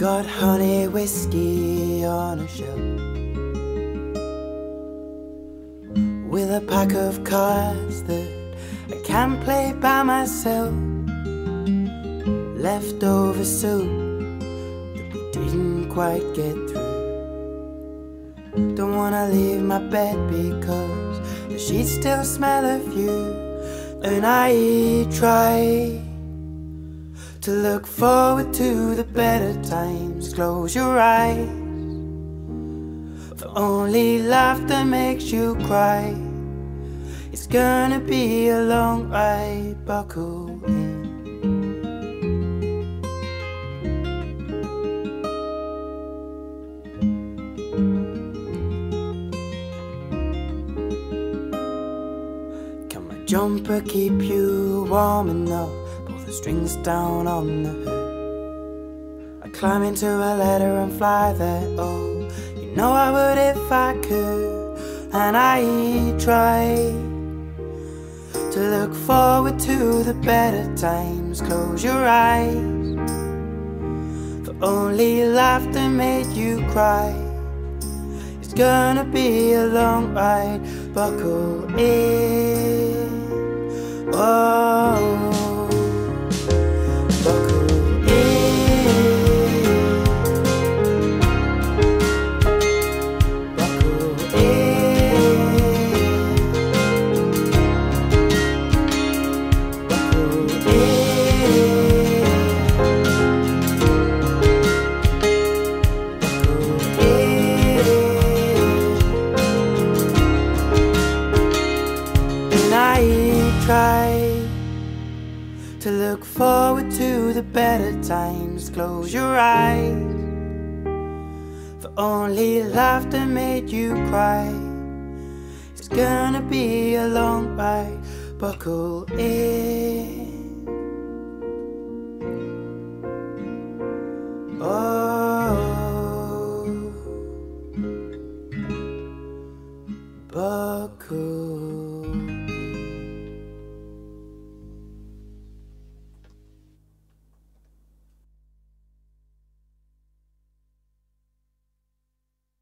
hot honey whiskey on a shelf with a pack of cards that I can't play by myself. Leftover soup that we didn't quite get through. Don't wanna leave my bed because the sheets still smell of you, and I try to look forward to the better times. Close your eyes. For only laughter makes you cry. It's gonna be a long ride. Buckle in. Can my jumper keep you warm enough? Pull the strings down on the hood. I climb into a ladder and fly there. Oh, you know I would if I could. And I try to look forward to the better times. Close your eyes. For only laughter made you cry. It's gonna be a long ride. Buckle in. Oh. Try to look forward to the better times. Close your eyes. For only laughter made you cry. It's gonna be a long ride. Buckle in.